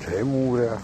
这木的。